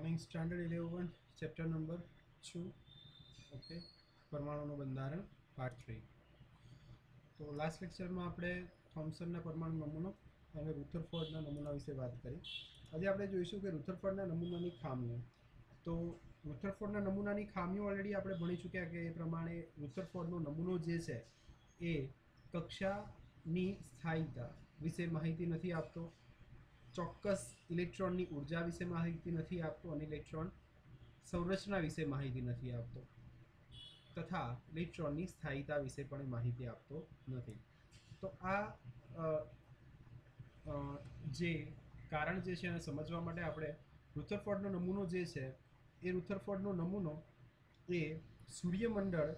Morning standard eleven chapter number two okay પરમાણુનું બંધારણ part three તો last લેક્ચરમાં આપણે થોમ્સનના પરમાણુ નમૂનો અને રુથરફોર્ડના નમૂના વિશે વાત કરી. આજે આપણે જોઈશું કે રુથરફોર્ડના નમૂનાની ખામીઓ. તો રુથરફોર્ડના નમૂનાની ખામીઓ ઓલરેડી આપણે ભણી ચૂક્યા કે એ પ્રમાણે રુથરફોર્ડનો નમૂનો જે છે એ કક્ષાની સ્થાયીતા વિશે માહિતી નથી આપતો. ચોક્કસ ઇલેક્ટ્રોનની ઊર્જા વિશે માહિતી નથી આપતો અને ઇલેક્ટ્રોન સંરચના વિશે માહિતી નથી આપતો. તથા ઇલેક્ટ્રોનની સ્થાયીતા વિશે પણ માહિતી આપતો નથી. તો આ જે કારણ જે છે એને સમજવા માટે આપણે રુથરફોર્ડનો નમૂનો જે છે, એ રુથરફોર્ડનો નમૂનો એ સૂર્યમંડળ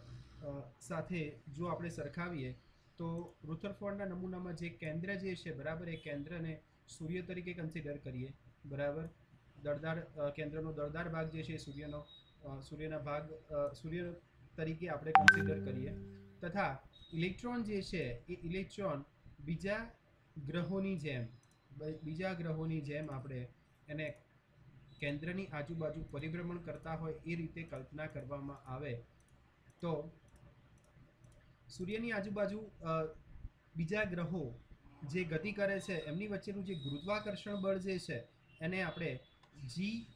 સાથે જો આપણે સરખાવીએ તો રુથરફોર્ડના નમૂનામાં જે કેન્દ્ર જે છે, બરાબર એ કેન્દ્રને સૂર્ય તરીકે કન્સિડર કરીએ, બરાબર? દળદાર કેન્દ્રનો દળદાર ભાગ જે છે સૂર્યનો સૂર્યના ભાગ સૂર્ય તરીકે આપણે કન્સિડર કરીએ. તથા ઇલેક્ટ્રોન જે છે એ ઇલેક્ટ્રોન બીજા ગ્રહોની જેમ બીજા ગ્રહોની જેમ આપણે એને કેન્દ્રની આજુબાજુ પરિભ્રમણ કરતા હોય એ રીતે કલ્પના કરવામાં આવે. તો સૂર્યની આજુબાજુ બીજા ગ્રહો જે ગતિ કરે છે, એમની વચ્ચેનું જે ગુરુત્વાકર્ષણ બળ જે છે, એને આપણે જી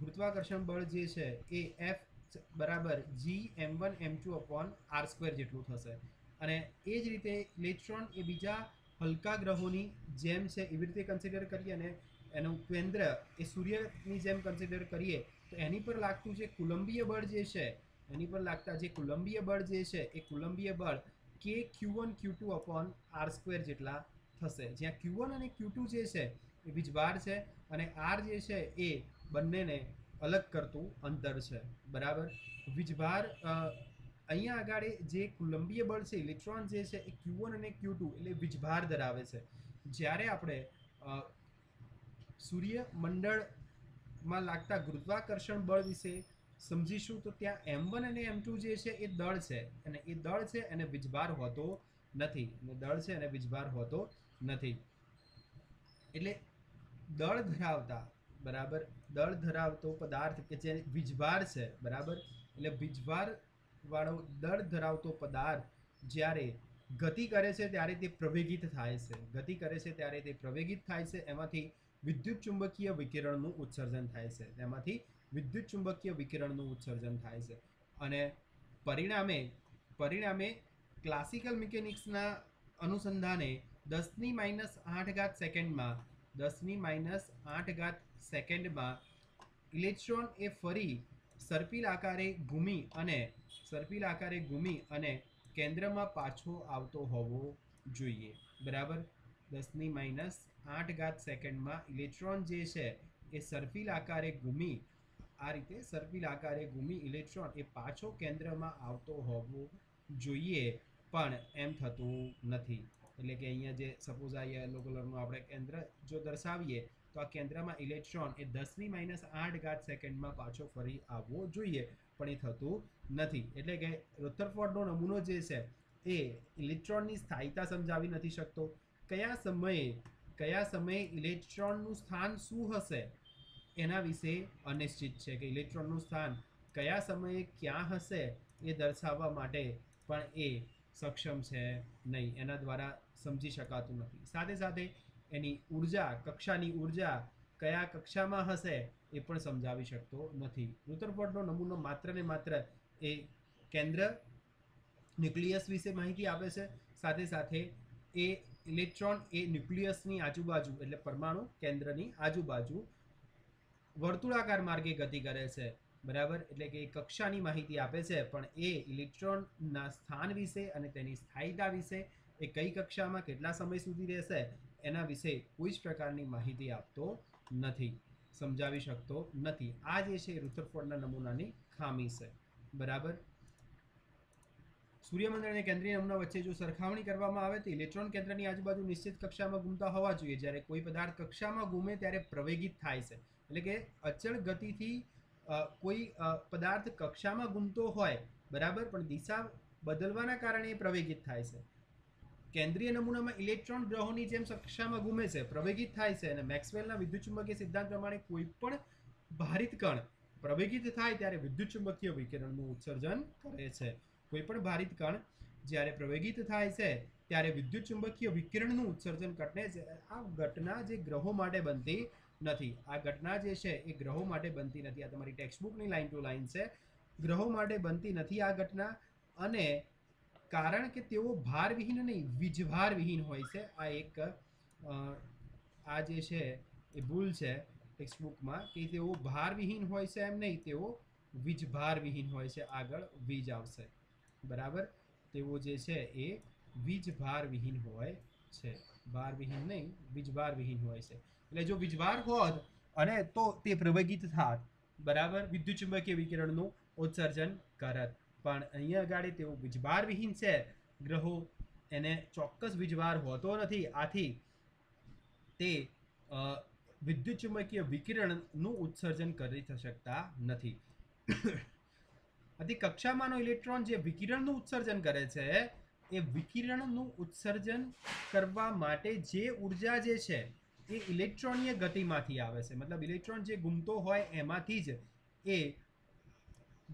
ગુરુત્વાકર્ષણ બળ જે છે, એ એફ બરાબર G M one M two upon R square જેટલું થશે. અને એ જ રીતે ઇલેક્ટ્રોન એ બીજા હલકા ગ્રહોની જેમ છે, એવી રીતે કન્સિડર કરીએ અને એનું કેન્દ્ર એ સૂર્યની જેમ કન્સિડર કરીએ, તો એની પર લાગતું જે કુલંબીય બળ જે છે, એની પર લાગતા જે કુલંબીય બળ જે છે, એ કુલંબીય બળ K Q one Q two upon R square જેટલા થશે. જ્યાં ક્યુ વન અને ક્યુ ટુ જે છે, એ વીજભાર છે અને આર જે છે, એ બંનેને અલગ કરતું અંતર છે. બરાબર? વીજભાર અહીંયા આગળ જે કુલંબીય બળ છે, ઇલેક્ટ્રોન જે છે, એ ક્યુ વન અને ક્યુ ટુ એટલે વીજભાર ધરાવે છે. જ્યારે આપણે સૂર્યમંડળમાં લાગતા ગુરુત્વાકર્ષણ બળ વિશે સમજીશું તો ત્યાં એમ વન અને એમ ટુ જે છે એ દળ છે અને એ દળ છે અને વીજભાર હોતો નથી. અને દળ છે અને વીજભાર હોતો નથી. એટલે દળ ધરાવતા, બરાબર? દળ ધરાવતો પદાર્થ કે જે વીજભાર છે, બરાબર? એટલે વીજભાર વાળો દળ ધરાવતો પદાર્થ જ્યારે ગતિ કરે છે ત્યારે તે પ્રવેગિત થાય છે. ગતિ કરે છે ત્યારે તે પ્રવેગિત થાય છે. એમાંથી વિદ્યુત ચુંબકીય વિકિરણનું ઉત્સર્જન થાય છે. તેમાંથી વિદ્યુત ચુંબકીય વિકિરણનું ઉત્સર્જન થાય છે. અને પરિણામે પરિણામે ક્લાસિકલ મિકેનિક્સના અનુસંધાને દસની માઇનસ આઠ ઘાત સેકન્ડમાં, દસની માઇનસ આઠ ઘાત સેકન્ડમાં ઇલેક્ટ્રોન એ ફરી સર્પિલ આકારે ઘૂમી અને સર્પિલ આકારે ઘૂમી અને કેન્દ્રમાં પાછો આવતો હોવો જોઈએ. બરાબર? દસની માઇનસ આઠ ઘાત સેકન્ડમાં ઇલેક્ટ્રોન જે છે એ સર્ફિલ આકારે ઘૂમી આ રીતે સર્ફિલ આકારે ઘૂમી ઇલેક્ટ્રોન એ પાછો કેન્દ્રમાં આવતો હોવો જોઈએ, પણ એમ થતું નથી. એટલે કે અહીંયા જે સપોઝ આ યલો કલરનું આપણે કેન્દ્ર જો દર્શાવીએ, તો આ કેન્દ્રમાં ઇલેક્ટ્રોન એ દસની માઇનસ આઠ ઘાત સેકન્ડમાં પાછો ફરી આવવો જોઈએ, પણ એ થતું નથી. એટલે કે રુથરફોર્ડનો નમૂનો જે છે એ ઇલેક્ટ્રોનની સ્થાયીતા સમજાવી નથી શકતો. કયા સમયે કયા સમયે ઇલેક્ટ્રોનનું સ્થાન શું હશે? એના વિશે અનિશ્ચિત છે કે ઇલેક્ટ્રોનનું સ્થાન કયા સમયે ક્યાં હશે એ દર્શાવવા માટે પણ એ સક્ષમ છે નહીં. એના દ્વારા સમજી શકાતું નથી. સાથે સાથે એની ઊર્જા, કક્ષાની ઊર્જા કયા કક્ષામાં હશે એ પણ સમજાવી શકતો નથી. રુથરફોર્ડનો નમૂનો માત્ર ને માત્ર એ કેન્દ્ર ન્યુક્લિયસ વિશે માહિતી આપે છે. સાથે સાથે એ ઇલેક્ટ્રોન એ ન્યુક્લિયસની આજુબાજુ, એટલે પરમાણુ કેન્દ્રની આજુબાજુ વર્તુળાકાર માર્ગે ગતિ કરે છે. બરાબર? એટલે કે કક્ષાની માહિતી આપે છે, પણ એ ઇલેક્ટ્રોનના સ્થાન વિશે અને તેની સ્થાયીતા વિશે એ કઈ કક્ષામાં કેટલા સમય સુધી રહેશે, એના વિશે કોઈ જ પ્રકારની માહિતી આપતો નથી, સમજાવી શકતો નથી. આ જે છે રુથરફોર્ડના નમૂનાની ખામી છે. બરાબર? સૂર્યમંડળ અને કેન્દ્રીય નમૂના વચ્ચે જો સરખામણી કરવામાં આવે તો ઇલેક્ટ્રોન કેન્દ્રની આજુબાજુ નિશ્ચિત કક્ષામાં ગુમતા હોવા જોઈએ. જ્યારે કોઈ પદાર્થ કક્ષામાં ગુમે ત્યારે પ્રવેગિત થાય છે. એટલે કે અચળ ગતિથી કોઈ પદાર્થ કક્ષામાં ગુમતો હોય, બરાબર? પણ દિશા બદલવાના કારણે એ પ્રવેગિત થાય છે. કેન્દ્રીય નમૂનામાં ઇલેક્ટ્રોન ગ્રહોની જેમ કક્ષામાં ગુમે છે, પ્રવેગિત થાય છે અને મેક્સવેલના વિદ્યુતચુંબકીય સિદ્ધાંત પ્રમાણે કોઈ પણ ભારિત કણ પ્રવેગિત થાય ત્યારે વિદ્યુત ચુંબકીય વિકિરણનું ઉત્સર્જન કરે છે. કોઈ પણ ભારિત કણ જ્યારે પ્રવેગિત થાય છે, ત્યારે વિદ્યુત ચુંબકીય વિકિરણનું ઉત્સર્જન ઘટને આ ઘટના જે ગ્રહો માટે બનતી નથી. આ ઘટના જે છે, એ ગ્રહો માટે બનતી નથી. આ તમારી ટેક્સ્ટબુકની લાઇન ટુ લાઇન છે. ગ્રહો માટે બનતી નથી આ ઘટના અને કારણ કે તેઓ ભારવિહીન નહીં, વીજભારવિહીન હોય છે. આ એક આ જે છે, એ ભૂલ છે ટેક્સ્ટબુકમાં કે તેઓ ભારવિહીન હોય છે એમ નહીં, તેઓ વીજભારવિહીન હોય છે. આગળ વીજ આવશે. બરાબર? તેઓ જે છે એ વીજભારવિહીન હોય છે. ભારવિહીન નહીં વીજભારવિહીન હોય છે. એટલે જો વીજભાર હોત અને તો તે પ્રવેગિત થાત, બરાબર? વિદ્યુત ચુંબકીય વિકિરણનું ઉત્સર્જન કરત. પણ અહીંયા આગળ તેઓ વીજભારવિહીન છે. ગ્રહો એને ચોક્કસ વીજભાર હોતો નથી. આથી તે વિદ્યુત ચુંબકીય વિકિરણનું ઉત્સર્જન કરી શકતા નથી. આથી કક્ષામાંનો ઇલેક્ટ્રોન જે વિકિરણનું ઉત્સર્જન કરે છે, એ વિકિરણનું ઉત્સર્જન કરવા માટે જે ઊર્જા જે છે, એ ઇલેક્ટ્રોનીય ગતિમાંથી આવે છે. મતલબ ઇલેક્ટ્રોન જે ઘૂમતો હોય એમાંથી જ એ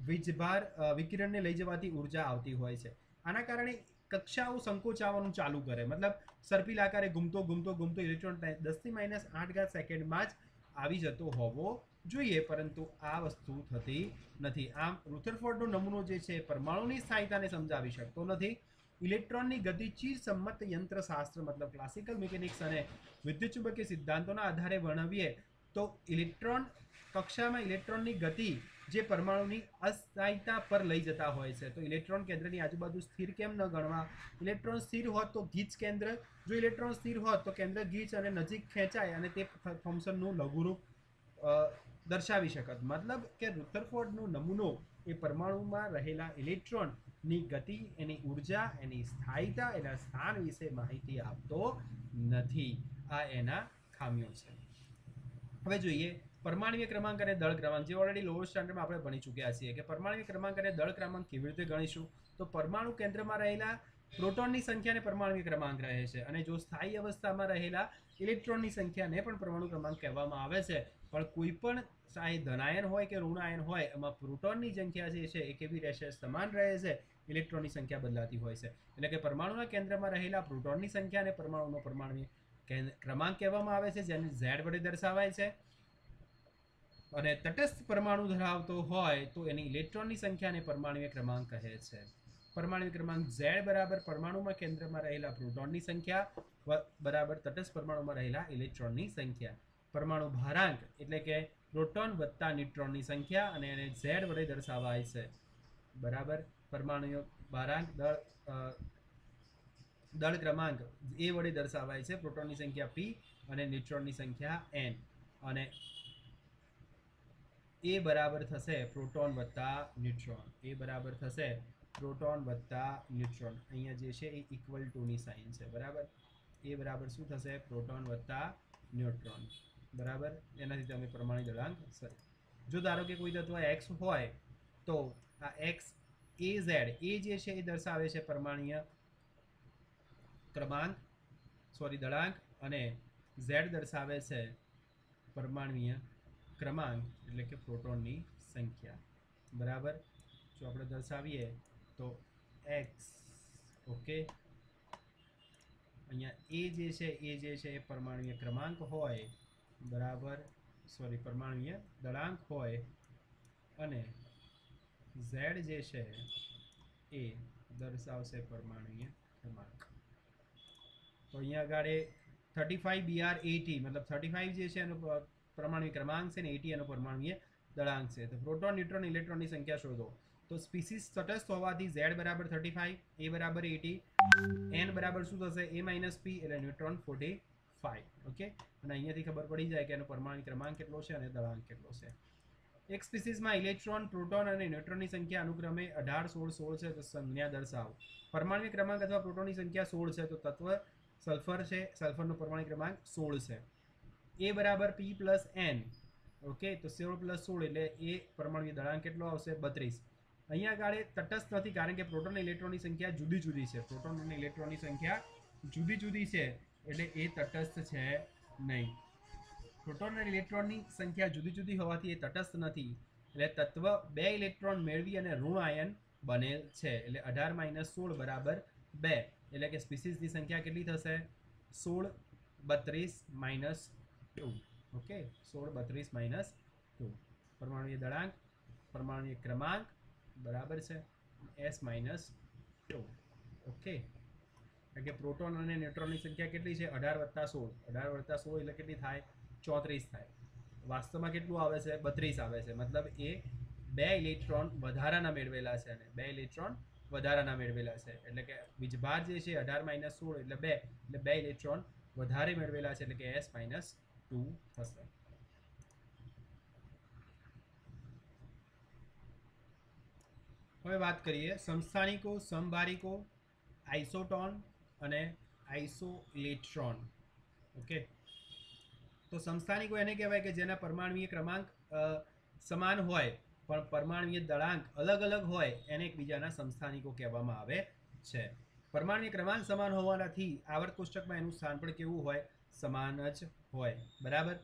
વીજભાર વિકિરણને લઈ જવાથી ઊર્જા આવતી હોય છે. આના કારણે કક્ષાઓ સંકોચાવાનું ચાલુ કરે. મતલબ સર્પિલ આકારે ગુમતો ગુમતો ઘૂમતો ઇલેક્ટ્રોન દસથી માઇનસ આઠ ઘાત સેકન્ડમાં જ આવી જતો હોવો જોઈએ, પરંતુ આ વસ્તુ થતી નથી. આમ, રુથરફોર્ડનો નમૂનો જે છે, પરમાણુની સહાયતાને સમજાવી શકતો નથી. ઇલેક્ટ્રોનની ગતિ ચીર સંમત યંત્રશાસ્ત્ર, મતલબ ક્લાસિકલ મિકેનિક્સ અને વિદ્યુત ચુંબકીય સિદ્ધાંતોના આધારે વર્ણવીએ, તો ઇલેક્ટ્રોન કક્ષામાં ઇલેક્ટ્રોનની ગતિ જે પરમાણુની અસ્થાયીતા પર લઈ જતા હોય છે. તો ઇલેક્ટ્રોન કેન્દ્રની આજુબાજુ સ્થિર કેમ ન ગણવા? ઇલેક્ટ્રોન સ્થિર હોત તો ગીચ કેન્દ્ર. જો ઇલેક્ટ્રોન સ્થિર હોત તો કેન્દ્ર ગીચ અને નજીક ખેંચાય અને તે ફંક્શનનું લઘુરૂપ દર્શાવી શકત. મતલબ કે રુથરફોર્ડનો નમૂનો એ પરમાણુમાં રહેલા ઇલેક્ટ્રોનની ગતિ, એની ઊર્જા, એની સ્થાયીતા, એના સ્થાન વિશે માહિતી આપતો નથી. આ એના ખામીઓ છે. હવે જોઈએ, પરમાણ્વીય ક્રમાંક અને દળ ક્રમાંક. જે ઓલરેડી લોઅર સ્ટાન્ડર્ડમાં આપણે ભણી ચૂક્યા છીએ કે પરમાણ્વીય ક્રમાંક અને દળ ક્રમાંક કેવી રીતે ગણીશું? તો પરમાણુ કેન્દ્રમાં રહેલા પ્રોટોનની સંખ્યાને પરમાણ્વીય ક્રમાંક રહે છે. અને જો સ્થાયી અવસ્થામાં રહેલા ઇલેક્ટ્રોનની સંખ્યાને પણ પરમાણુ ક્રમાંક કહેવામાં આવે છે પણ કોઈ પણ ચાહે ધનાયન હોય કે ઋણાયન હોય, એમાં પ્રોટોનની સંખ્યા જે છે, એ કેવી રહેશે? સમાન રહે છે? ઇલેક્ટ્રોનની સંખ્યા બદલાતી હોય છે. એટલે કે પરમાણુના કેન્દ્રમાં રહેલા પ્રોટોનની સંખ્યા અને પરમાણુનો પરમાણુ ક્રમાંક કહેવામાં આવે છે, જેને ઝેડ વડે દર્શાવાય છે. અને તટસ્થ પરમાણુ ધરાવતો હોય, તો એની ઇલેક્ટ્રોનની સંખ્યાને પરમાણુય ક્રમાંક કહે છે. પરમાણુ ક્રમાંક ઝેડ બરાબર પરમાણુમાં કેન્દ્રમાં રહેલા પ્રોટોનની સંખ્યા બરાબર તટસ્થ પરમાણુમાં રહેલા ઇલેક્ટ્રોનની સંખ્યા. પરમાણુ ભારાંક એટલે કે પ્રોટોન વત્તા ન્યુટ્રોનની સંખ્યા અને એને ઝેડ વડે દર્શાવાય છે. બરાબર? પરમાણુ ભારાંક દળ દળ ક્રમાંક એ વડે દર્શાવાય છે. પ્રોટોનની સંખ્યા પી અને ન્યુટ્રોનની સંખ્યા એન અને એ બરાબર થશે પ્રોટોન વત્તા ન્યુટ્રોન. એ બરાબર થશે પ્રોટોન વત્તા ન્યુટ્રોન. અહીંયા જે છે એ ઇક્વલ ટુની સાઇન છે. બરાબર? એ બરાબર શું થશે? પ્રોટોન વત્તા ન્યુટ્રોન. બરાબર? એનાથી તમે પ્રમાણિત દળાંક સર. જો ધારો કે કોઈ તત્વ એક્સ હોય, તો આ એક્સ એ ઝેડ એ જે છે એ દર્શાવે છે પ્રમાણીય ક્રમાંક સોરી દળાંક, અને ઝેડ દર્શાવે છે પરમાણ્વીય ક્રમાંક, એટલે કે પ્રોટોનની સંખ્યા. બરાબર? જો આપણે દર્શાવીએ તો એક્સ ઓકે અહીંયા એ જે છે એ જે છે એ પરમાણુય ક્રમાંક હોય બરાબર સોરી પરમાણુય દળાંક હોય અને ઝેડ જે છે એ દર્શાવશે પરમાણુય ક્રમાંક તો અહીંયા આગળ થર્ટી ફાઈવ બીઆર એટી મતલબ થર્ટી ફાઈવ જે છે એનો પ- પરમાણુ ક્રમાંક છે ને એટી એનો પરમાણુય દળાંક છે. તો પ્રોટોન, ન્યુટ્રોન, ઇલેક્ટ્રોનની સંખ્યા શોધો. તો સ્પીસીસ તટસ્થ હોવાથી ઝેડ બરાબર થર્ટી ફાઈવ એ બરાબર એટી એન બરાબર શું થશે? એ માઇનસ પી એટલે ન્યુટ્રોન ફોર્ટી ફાઈવ ઓકે અને અહીંયાથી ખબર પડી જાય કે એનો પરમાણુ ક્રમાંક કેટલો છે અને દળાંક કેટલો છે. એક સ્પીસીસમાં ઇલેક્ટ્રોન પ્રોટોન અને ન્યુટ્રોનની સંખ્યા અનુક્રમે અઢાર, સોળ સોળ છે, તો સંજ્ઞા દર્શાવો. પરમાણુ ક્રમાંક અથવા પ્રોટોનની સંખ્યા સોળ છે, તો તત્વ સલ્ફર છે સલ્ફરનો પરમાણુ ક્રમાંક સોળ છે. એ બરાબર પી પ્લસ એન ઓકે તો સોળ પ્લસ સોળ એટલે એ પરમાણુ દળાંક કેટલો આવશે? બત્રીસ. અહીંયા આગળ તટસ્થ નથી, કારણ કે પ્રોટોન ઇલેક્ટ્રોનની સંખ્યા જુદી જુદી છે. પ્રોટોન અને ઇલેક્ટ્રોનની સંખ્યા જુદી જુદી છે. એટલે એ તટસ્થ છે નહીં. પ્રોટોન અને ઇલેક્ટ્રોનની સંખ્યા જુદી જુદી હોવાથી એ તટસ્થ નથી. એટલે તત્વ બે ઇલેક્ટ્રોન મેળવી અને ઋણ આયન બનેલ છે. એટલે અઢાર માઇનસ સોળ બરાબર બે. એટલે કે સ્પીસીસની સંખ્યા કેટલી થશે? સોળ બત્રીસ માઇનસ ટુ. ઓકે? સોળ બત્રીસ માઇનસ ટુ. પરમાણુય દળાંક, પરમાણુય ક્રમાંક બરાબર છે એસ માઇનસ ટુ. ઓકે? કારણ કે પ્રોટોન અને ન્યુટ્રોનની સંખ્યા કેટલી છે? અઢાર વત્તા સોળ. અઢાર વત્તા સોળ એટલે કેટલી થાય? ચોત્રીસ થાય. વાસ્તવમાં કેટલું આવે છે? બત્રીસ આવે છે. મતલબ એ બે ઇલેક્ટ્રોન વધારાના મેળવેલા છે અને બે ઇલેક્ટ્રોન વધારાના મેળવેલા છે. એટલે કે વીજભાર જે છે, અઢાર માઇનસ સોળ એટલે બે. એટલે બે ઇલેક્ટ્રોન વધારે મેળવેલા છે એટલે કે એસ માઇનસ ટુ થશે હવે વાત કરીએ સંસ્થાનિકો સમભારિકો આઇસોટોન અને આઇસોઇલેક્ટ્રોન ઓકે તો સંસ્થાનિકો એને કહેવાય કે જેના પરમાણુય ક્રમાંક સમાન હોય, પણ પરમાણુય દળાંક અલગ અલગ હોય, એને એકબીજાના સંસ્થાનિકો કહેવામાં આવે છે. પરમાણુય ક્રમાંક સમાન હોવાથી આવર્ત કોષ્ટકમાં એનું સ્થાન પણ કેવું હોય? સમાન જ હોય. બરાબર?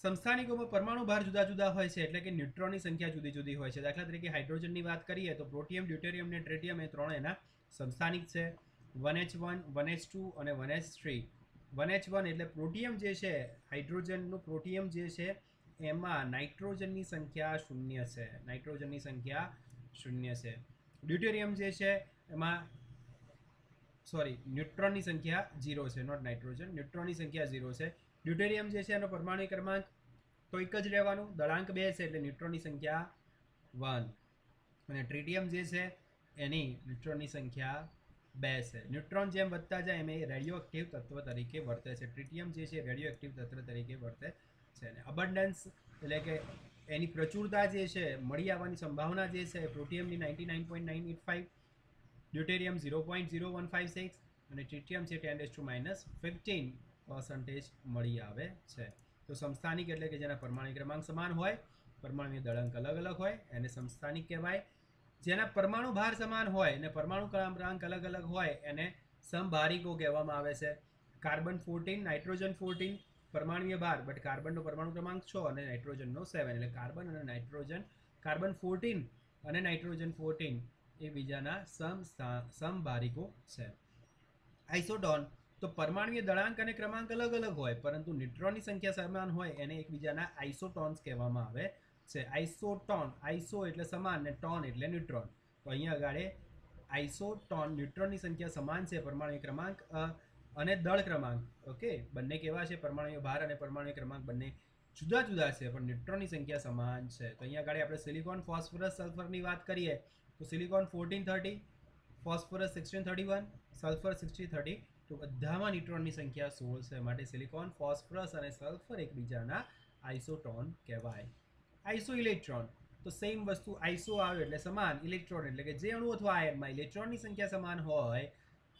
સંસ્થાનિકોમાં પરમાણુ ભાર જુદા જુદા હોય છે, એટલે કે ન્યુટ્રોનની સંખ્યા જુદી જુદી હોય છે. દાખલા તરીકે હાઇડ્રોજનની વાત કરીએ તો પ્રોટિયમ, ડ્યુટેરિયમ અને ટ્રેટિયમ એ ત્રણ એના સંસ્થાનિક છે. One H one one H two અને one H three. One H one એટલે પ્રોટીયમ જે છે, હાઇડ્રોજનનું પ્રોટીયમ જે છે, એમાં નાઇટ્રોજનની સંખ્યા શૂન્ય છે. નાઇટ્રોજનની સંખ્યા શૂન્ય છે. ડ્યુટેરિયમ જે છે, એમાં સોરી, ન્યુટ્રોનની સંખ્યા ઝીરો છે, નોટ નાઇટ્રોજન. ન્યુટ્રોનની સંખ્યા ઝીરો છે. ડ્યુટેરિયમ જે છે, એનો પરમાણુ ક્રમાંક તો એક જ રહેવાનું, દળાંક બે છે એટલે ન્યુટ્રોનની સંખ્યા વન. અને ટ્રિટિયમ જે છે, એની ન્યુટ્રોનની સંખ્યા બે છે. ન્યુટ્રોન જેમ વધતા જાય એમ એ રેડિયો એક્ટિવ તત્વ તરીકે વર્તે છે. ટ્રિટિયમ જે છે રેડિયો એક્ટિવ તત્વ તરીકે વર્તે છે અને અબન્ડન્સ એટલે કે એની પ્રચુરતા જે છે, મળી આવવાની સંભાવના જે છે પ્રોટિયમની ninety nine point nine eight five deuterium zero point zero one five six અને ટ્રિટિયમ છે ten to minus fifteen percentage મળી આવે છે. તો સંસ્થાનિક એટલે કે જેના પરમાણુ ક્રમાંક સમાન હોય પરમાણુ દળાંક અલગ અલગ હોય, એને સંસ્થાનિક કહેવાય. જેના પરમાણુ ભાર સમાન હોય અને પરમાણુ ક્રમાંક અલગ અલગ હોય, એને સમભારિકો કહેવામાં આવે છે. કાર્બન ફોર્ટીન નાઇટ્રોજન ફોર્ટીન પરમાણુય ભાર બટ કાર્બનનો પરમાણુ ક્રમાંક છ અને નાઇટ્રોજનનો સેવન એટલે કાર્બન અને નાઇટ્રોજન કાર્બન ફોર્ટીન અને નાઇટ્રોજન ફોર્ટીન એ બીજાના સમ સમભારિકો છે. આઇસોટોન તો પરમાણુય દળાંક અને ક્રમાંક અલગ અલગ હોય, પરંતુ ન્યુટ્રોનની સંખ્યા સમાન હોય, એને એકબીજાના આઇસોટોન્સ કહેવામાં આવે છે. આઇસોટોન આઇસો એટલે સમાન ને ટોન એટલે ન્યુટ્રોન તો અહીંયા આગળ આઇસોટોન ન્યુટ્રોનની સંખ્યા સમાન છે પરમાણુ ક્રમાંક અને દળ ક્રમાંક. ઓકે? બંને કેવા છે? પરમાણુ ભાર અને પરમાણુ ક્રમાંક. બંને જુદા જુદા છે, પણ ન્યુટ્રોનની સંખ્યા સમાન છે. તો અહીંયા આગળ આપણે સિલિકોન ફોસ્ફરસ સલ્ફરની વાત કરીએ, તો silicon fourteen thirty phosphorus sixteen thirty one sulphur sixty thirty તો બધામાં ન્યુટ્રોનની સંખ્યા સોળ છે. માટે સિલિકોન ફોસ્ફરસ અને સલ્ફર એકબીજાના આઇસોટોન કહેવાય. આઇસો ઇલેક્ટ્રોન તો સેમ વસ્તુ આઈસો આવે એટલે સમાન ઇલેક્ટ્રોન એટલે કે જે અણુ અથવા આયનમાં ઇલેક્ટ્રોનની સંખ્યા સમાન હોય,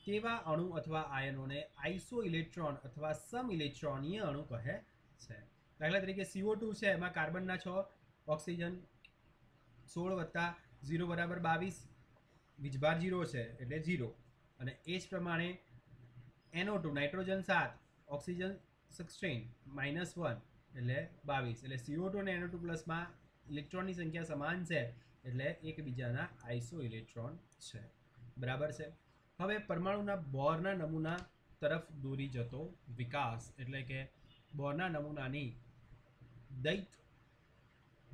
તેવા અણુ અથવા આયનોને આઈસો ઇલેક્ટ્રોન અથવા સમ ઇલેક્ટ્રોનીય અણુ કહે છે. દાખલા તરીકે સીઓ ટુ છે, એમાં કાર્બનના છ, ઓક્સિજન સોળ વત્તા ઝીરો બરાબર બાવીસ, વીજભાર જીરો છે એટલે જીરો અને એ જ પ્રમાણે એનો ટુ નાઇટ્રોજન સાત, ઓક્સિજન સિક્સટીન માઇનસ વન એટલે બાવીસ. એટલે સીઓ ટુ અને એનો ટુ પ્લસમાં ઇલેક્ટ્રોનની સંખ્યા સમાન છે, એટલે એકબીજાના આઇસો ઇલેક્ટ્રોન છે. બરાબર છે? હવે પરમાણુના બોરના નમૂના તરફ દોરી જતો વિકાસ, એટલે કે બોરના નમૂનાની દૈત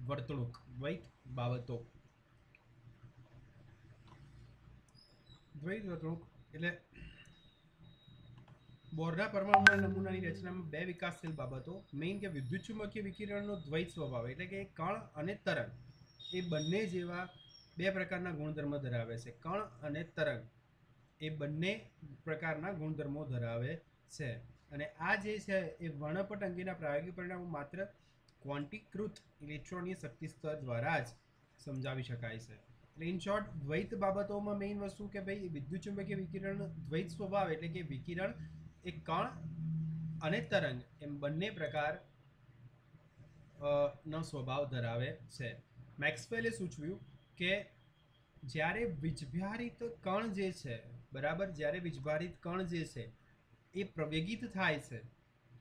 વર્તણૂક દ્વૈત બાબતો. દ્વૈત વર્તણૂક એટલે બોરના પરમાણુના નમૂનાની રચનામાં બે વિકાસશીલ બાબતો મેઇન કે વિદ્યુત ચુંબકીય વિકિરણનો દ્વૈત સ્વભાવ એટલે કે કણ અને તરંગ. એ બંને જેવા બે પ્રકારના ગુણધર્મ ધરાવે છે. કણ અને તરંગ. એ બંને પ્રકારના ગુણધર્મો ધરાવે છે. અને આ જે છે, એ વર્ણપટ અંગેના પ્રાયોગિક પરિણામો માત્ર ક્વોન્ટીકૃત ઇલેક્ટ્રોનીય શક્તિ સ્તર દ્વારા જ સમજાવી શકાય છે. એટલે ઇન શોર્ટ દ્વૈત બાબતોમાં મેઇન વસ્તુ કે ભાઈ, વિદ્યુત ચુંબકીય વિકિરણ દ્વૈત સ્વભાવ એટલે કે વિકિરણ એ કણ અને તરંગ એમ બંને પ્રકાર નો સ્વભાવ ધરાવે છે. મેક્સવેલે સૂચવ્યું કે જ્યારે વિજભારિત કણ જે છે, બરાબર, જ્યારે વિજભારિત કણ જે છે, એ પ્રવેગિત થાય છે,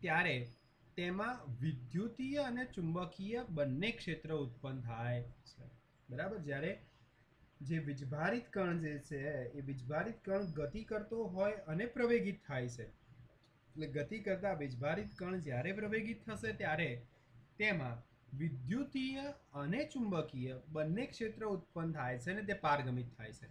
ત્યારે તેમાં વિદ્યુતીય અને ચુંબકીય બંને ક્ષેત્ર ઉત્પન્ન થાય છે. બરાબર, જ્યારે જે વિજભારિત કણ જે છે, એ વિજભારિત કણ ગતિ કરતો હોય અને પ્રવેગિત થાય છે. ગતિ કરતા વીજભારિત કણ જ્યારે પ્રવેગિત થશે ત્યારે તેમાં વિદ્યુતીય અને ચુંબકીય બંને ક્ષેત્ર ઉત્પન્ન થાય છે અને તે પારગમિત થાય છે.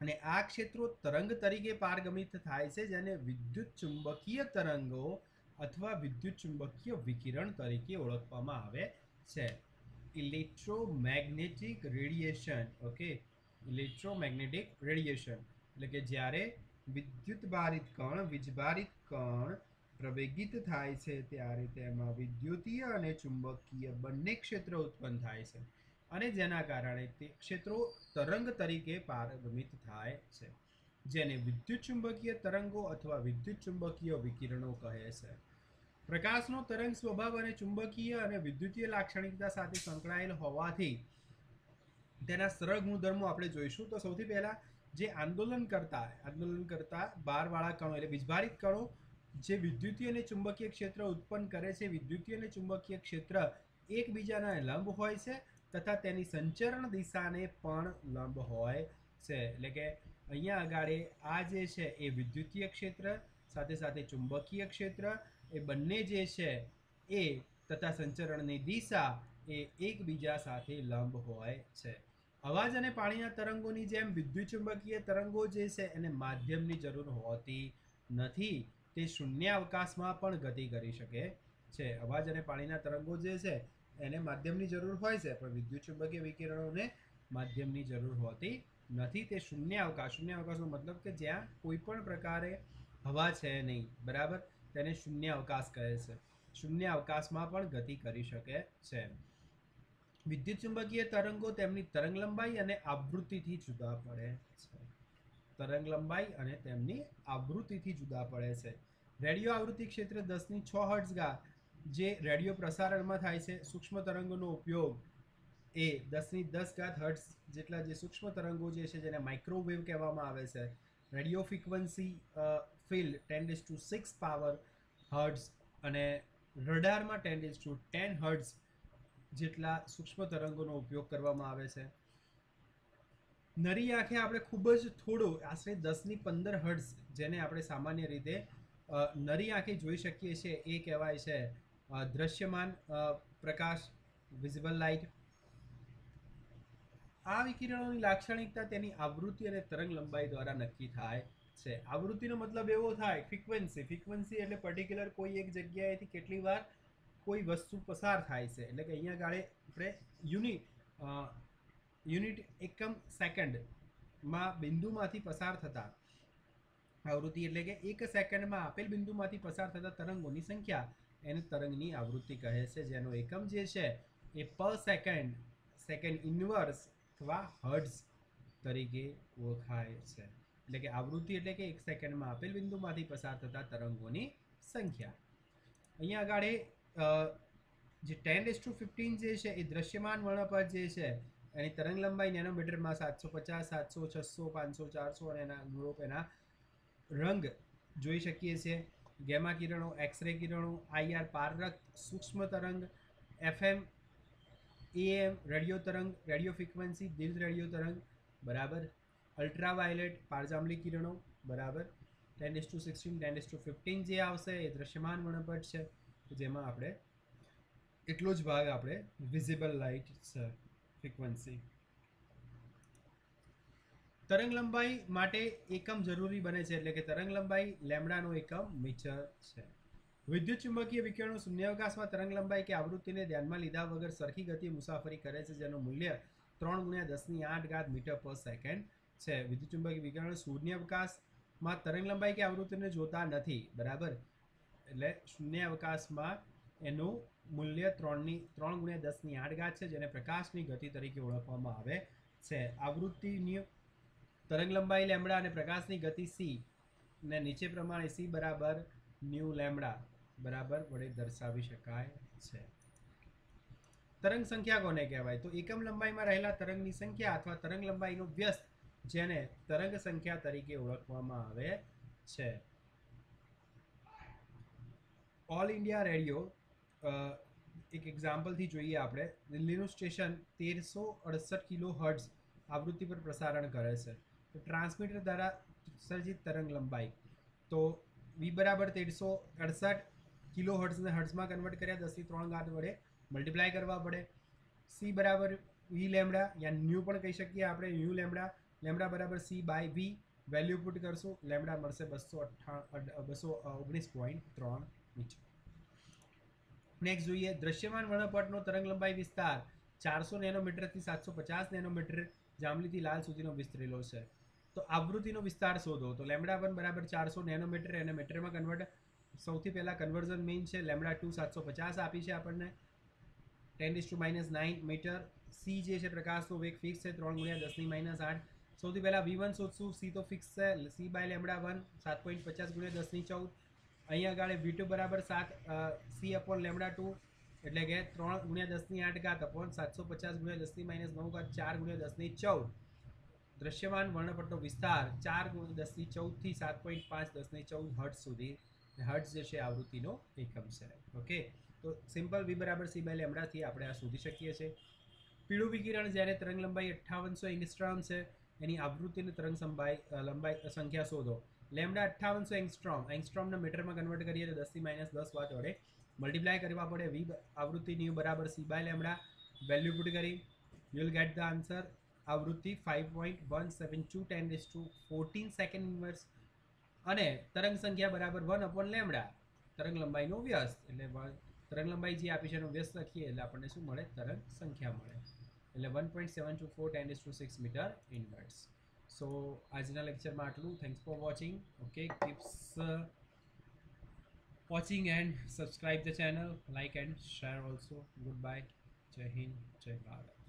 અને આ ક્ષેત્રો તરંગ તરીકે પારગમિત થાય છે, જેને વિદ્યુત ચુંબકીય તરંગો અથવા વિદ્યુત ચુંબકીય વિકિરણ તરીકે ઓળખવામાં આવે છે. Electromagnetic radiation, okay? Electromagnetic radiation, એટલે કે જ્યારે વિદ્યુત ભારિત કણ વીજભારિત કણ પ્રવેગિત થાય છે. ત્યારે તેમાં વિદ્યુતીય અને ચુંબકીય બંને ક્ષેત્રો ઉત્પન્ન થાય છે અને જેના કારણે તે ક્ષેત્રો તરંગ તરીકે પારગમિત થાય છે, જેને વિદ્યુત ચુંબકીય તરંગો અથવા વિદ્યુત ચુંબકીય વિકિરણો કહે છે. પ્રકાશનો તરંગ સ્વભાવ અને ચુંબકીય અને વિદ્યુતીય લાક્ષણિકતા સાથે સંકળાયેલ હોવાથી તેના સરળ ગુણધર્મો આપણે જોઈશું. તો સૌથી પહેલા જે આંદોલન કરતા આંદોલન કરતા બારવાળા કણો એટલે વીજભારિત કણો, જે વિદ્યુતીય અને ચુંબકીય ક્ષેત્ર ઉત્પન્ન કરે છે વિદ્યુતીય અને ચુંબકીય ક્ષેત્ર એકબીજાના લંબ હોય છે તથા તેની સંચરણ દિશાને પણ લંબ હોય છે. એટલે કે અહીંયા આગળ આ જે છે એ વિદ્યુતીય ક્ષેત્ર, સાથે સાથે ચુંબકીય ક્ષેત્ર, એ બંને જે છે એ તથા સંચરણની દિશા એ એકબીજા સાથે લંબ હોય છે. અવાજ અને પાણીના તરંગોની જેમ વિદ્યુત ચુંબકીય તરંગો જે છે એને માધ્યમની જરૂર હોતી નથી, તે શૂન્ય અવકાશમાં પણ ગતિ કરી શકે છે. અવાજ અને પાણીના તરંગો જે છે એને માધ્યમની જરૂર હોય છે, પણ વિદ્યુત ચુંબકીય વિકિરણોને માધ્યમની જરૂર હોતી નથી. તે શૂન્ય અવકાશ, શૂન્ય અવકાશનો મતલબ કે જ્યાં કોઈ પણ પ્રકારે હવા છે નહીં, બરાબર? તેને શૂન્ય અવકાશ કહે છે. શૂન્ય અવકાશમાં પણ ગતિ કરી શકે છે. વિદ્યુત ચુંબકીય તરંગો તેમની તરંગ લંબાઈ અને આવૃત્તિથી જુદા પડે છે. તરંગ લંબાઈ અને તેમની આવૃત્તિથી જુદા પડે છે. રેડિયો આવૃત્તિ ક્ષેત્ર દસની છ હર્ટ્ઝગા જે રેડિયો પ્રસારણમાં થાય છે. સૂક્ષ્મ તરંગોનો ઉપયોગ એ દસની દસ ઘાત હર્ટ્સ જેટલા જે સૂક્ષ્મ તરંગો જે છે જેને માઇક્રોવેવ કહેવામાં આવે છે. Radio frequency field ten raise to six power hertz અને રડારમાં ten raise to ten hertz જેટલા સૂક્ષ્મ તરંગોનો ઉપયોગ કરવામાં આવે છે. નરી આંખે આપણે ખૂબ જ થોડો, આશરે દસની પંદર હર્ટ્ઝ, જેને આપણે સામાન્ય રીતે નરી આંખે જોઈ શકીએ છીએ, એ કહેવાય છે દ્રશ્યમાન પ્રકાશ વિઝિબલ લાઇટ આ વિકિરણોની લાક્ષણિકતા તેની આવૃત્તિ અને તરંગ લંબાઈ દ્વારા નક્કી થાય છે. આવૃત્તિનો મતલબ એવો થાય ફ્રિકવન્સી ફ્રિકવન્સી એટલે પર્ટિક્યુલર કોઈ એક જગ્યાએથી કેટલી વાર કોઈ વસ્તુ પસાર થાય છે. એટલે કે અહીંયા ગાળે આપણે યુનિટ યુનિટ એકમ સેકન્ડમાં બિંદુમાંથી પસાર થતા આવૃત્તિ એટલે કે એક સેકન્ડમાં આપેલ બિંદુમાંથી પસાર થતા તરંગોની સંખ્યા એને તરંગની આવૃત્તિ કહે છે. જેનો એકમ જે છે એ પર સેકન્ડ સેકન્ડ ઇન્વર્સ અથવા હર્ટ્ઝ તરીકે ઓળખાય છે. એટલે કે આવૃત્તિ એટલે કે એક સેકન્ડમાં આપેલ બિંદુમાંથી પસાર થતા તરંગોની સંખ્યા. અહીંયા આગળ જે ટેન એસ ટુ ફિફ્ટીન જે છે, એ દ્રશ્યમાન વર્ણપટ જે છે, એની તરંગ લંબાઈ નેનોમીટરમાં સાતસો પચાસ સાતસો, છસો, પાંચસો, ચારસો અને એના અનુરૂપ એના રંગ જોઈ શકીએ છીએ. ગેમા કિરણો, એક્સરે કિરણો આઈઆર પારક સૂક્ષ્મ તરંગ, એફએમ એએમ રેડિયો તરંગ, રેડિયો ફ્રિકવન્સી, દિલ રેડિયો તરંગ, બરાબર. અલ્ટ્રાવાયોલેટ, પારજાંબલી કિરણો, બરાબર. Ten raise to sixteen ten raise to fifteen જે આવશે, એ દ્રશ્યમાન વર્ણપટ છે. જેમાં આપણે એટલો જ ભાગ આપણે વિઝિબલ લાઇટ ફ્રીક્વન્સી તરંગ લંબાઈ માટે એકમ જરૂરી બને છે એટલે કે તરંગ લંબાઈ લેમડાનો એકમ મીટર છે. વિદ્યુત ચુંબકીય વિકિરણો શૂન્યાવકાશમાં તરંગ લંબાઈ કે આવૃત્તિને ધ્યાનમાં લીધા વગર સરખી ગતિએ મુસાફરી કરે છે, જેનું મૂલ્ય ત્રણ ગુણ્યા દસની આઠ ઘાત મીટર પર સેકન્ડ છે. વિદ્યુત ચુંબકીય વિકિરણો શૂન્યાવકાશમાં તરંગ લંબાઈ કે આવૃત્તિને જોતા નથી. બરાબર? એટલે શૂન્ય અવકાશમાં એનું મૂલ્ય ત્રણની, ત્રણ ગુણ્યા દસની આઠ છે, જેને પ્રકાશની ગતિ તરીકે ઓળખવામાં આવે છે. આવૃત્તિની તરંગ લંબાઈ લેમડા અને પ્રકાશની ગતિ સી ને નીચે પ્રમાણે સી બરાબર ન્યૂ લેમડા બરાબર વડે દર્શાવી શકાય છે. તરંગ સંખ્યા કોને કહેવાય? તો એકમ લંબાઈમાં રહેલા તરંગની સંખ્યા અથવા તરંગ લંબાઈનો વ્યસ્ત જેને તરંગ સંખ્યા તરીકે ઓળખવામાં આવે છે. ઓલ ઇન્ડિયા રેડિયો એક એક્ઝામ્પલથી જોઈએ આપણે. દિલ્હીનું સ્ટેશન તેરસો અડસઠ કિલો હર્ટ્ઝ આવૃત્તિ પર પ્રસારણ કરે છે. તો ટ્રાન્સમીટર દ્વારા સર્જિત તરંગ લંબાઈ. તો વી બરાબર તેરસો અડસઠ કિલો હર્ટ્ઝને હર્ટ્ઝમાં કન્વર્ટ કર્યા દસથી ત્રણ ઘાત વડે મલ્ટીપ્લાય કરવા પડે. સી બરાબર વી લેમડા યા ન્યૂ પણ કહી શકીએ આપણે. ન્યૂ લેમડા લેમડા બરાબર C by V value put કરશું. લેમડા મળશે બસો અઠ્ઠા બસો ઓગણીસ પોઈન્ટ ત્રણ મીટર નેક્સ્ટ જોઈએ, દ્રશ્યમાન વર્ણપટનો તરંગ લંબાઈ વિસ્તાર. ચારસો નેનોમીટરથી સાતસો પચાસ નેનોમીટર જાંબલીથી લાલ સુધીનો વિસ્તરેલો છે. તો આવૃત્તિનો વિસ્તાર શોધો. તો લેમડા વન બરાબર ચારસો નેનોમીટર એને મીટરમાં કન્વર્ટ સૌથી પહેલાં કન્વર્ઝન મેઇન છે, લેમડા ટુ સાતસો પચાસ આપી છે આપણને. Ten raise to minus nine metre. C જે છે પ્રકાશનો વેગ ફિક્સ છે, ત્રણ ગુણ્યા દસની માઇનસ આઠ. સૌથી પહેલાં વી વન શોધશું. સી તો ફિક્સ છે. સી બાય લેમડા વન, સાત પોઈન્ટ પચાસ ગુણ્યા દસની ચૌદ. અહીંયા આગળ વી ટુ બરાબર સાત સી અપોન લેમડા ટુ એટલે કે ત્રણ ગુણ્યા દસની આઠ ઘાત અપોન સાતસો પચાસ ગુણ્યા દસની માઇનસ નવ ઘાત ચાર ગુણ્યા દસની ચૌદ. દ્રશ્યમાન વર્ણપટનો વિસ્તાર ચાર ગુણ્યા દસની ચૌદથી સાત પોઈન્ટ પાંચ દસની ચૌદ હર્ટ સુધી. હર્ટ જે છે આવૃત્તિનો એકમ છે. ઓકે? તો સિમ્પલ વી બરાબર સી બાય લેમડાથી આપણે આ શોધી શકીએ છીએ. પીળું વિકિરણ જ્યારે તરંગ લંબાઈ અઠ્ઠાવનસો એંગસ્ટ્રોમ છે, એની આવૃત્તિની તરંગ સંભાઈ લંબાઈ સંખ્યા શોધો. Lambda અઠ્ઠાવનસો angstrom. એંગસ્ટ્રોમને મીટરમાં કન્વર્ટ કરીએ તો દસથી માઇનસ દસ વાટ વડે. મલ્ટીપ્લાય કરવા પડે વી આવૃત્તિ ન્યૂ બરાબર C by lambda. Value put કરી. You will get the answer આવૃત્તિ five point one seven two ten raise to fourteen second inverse અને તરંગ સંખ્યા બરાબર વન અપોન લેમડા. તરંગ લંબાઈનો વ્યસ્ત. એટલે તરંગ લંબાઈ જે આપી છે એનો વ્યસ્ત લખીએ એટલે આપણને શું મળે? તરંગ સંખ્યા મળે. એટલે one point seven two four ten raise to six metre inverse so આજના લેક્ચરમાં આટલું. Thanks for watching okay keeps watching and subscribe the channel like and share also goodbye Jai Hind Jai Bharat